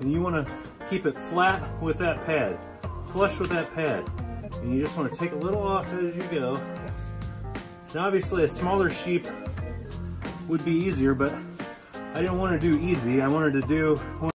and you want to keep it flat with that pad, flush with that pad. And you just want to take a little off as you go. Now, obviously a smaller sheep would be easier, but I didn't want to do easy. I wanted to do